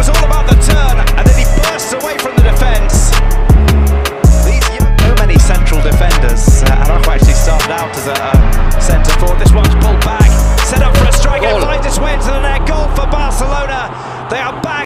was all about the turn, and then he bursts away from the defence. So many central defenders. Uh, Araujo actually started out as a, a centre forward. This one's pulled back, set up for a strike, and finds its way into the net. Goal for Barcelona. They are back.